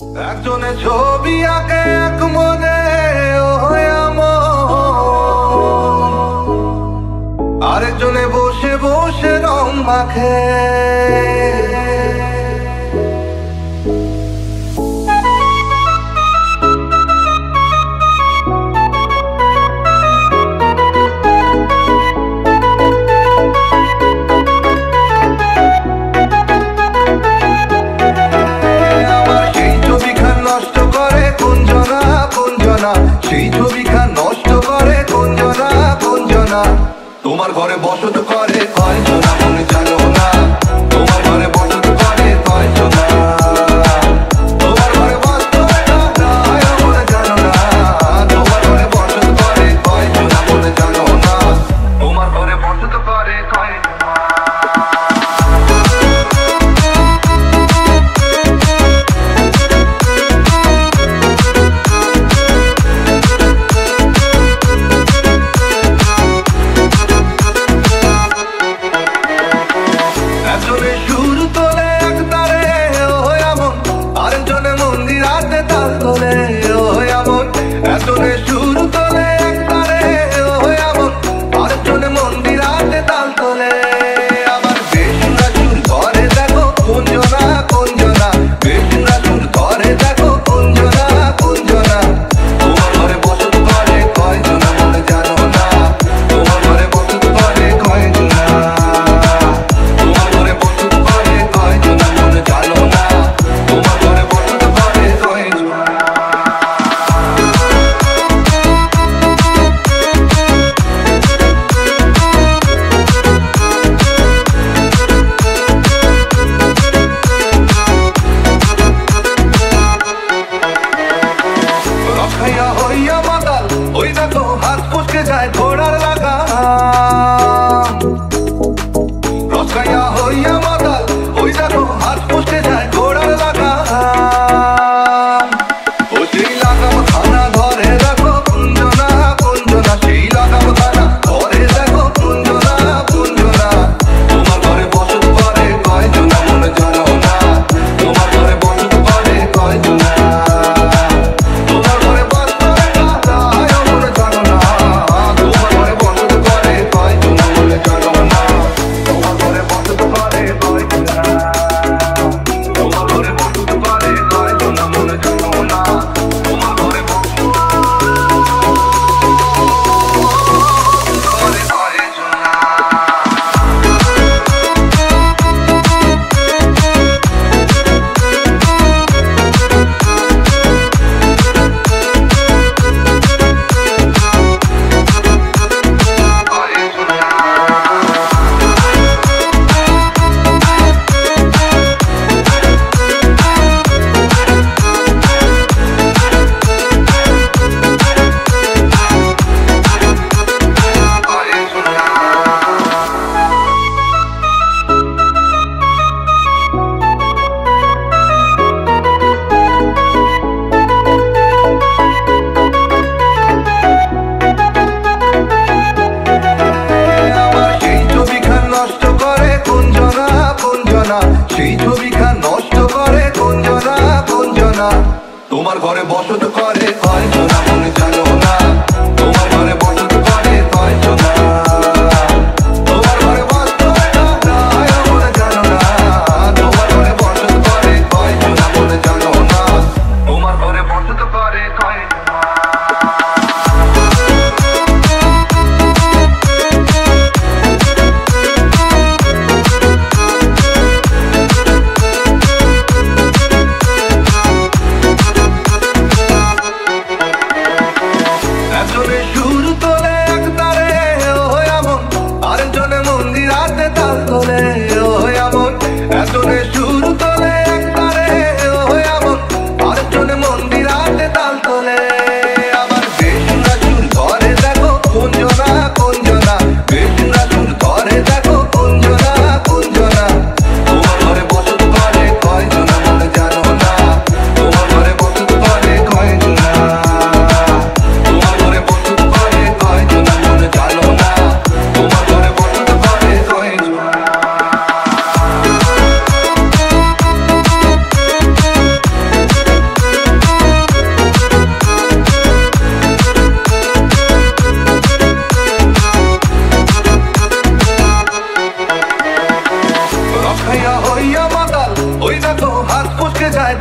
একজনে ছবি আঁকে এক মনে আরেকজনে বসে বসে রং মাখে। 别再拖 না সেই ছবিখা নষ্ট করে কোঞ্জনা কোঞ্জনা তোমার ঘরে বসত করে কঞ্জনা 잘